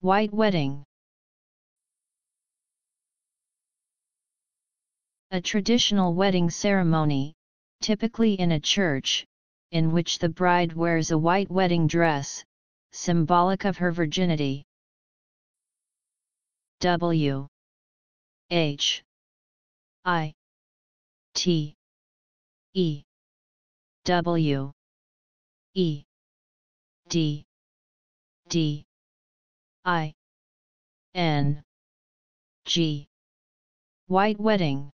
White wedding. A traditional wedding ceremony, typically in a church, in which the bride wears a white wedding dress, symbolic of her virginity. W. H. I. T. E. W. E. D. D I N G. White wedding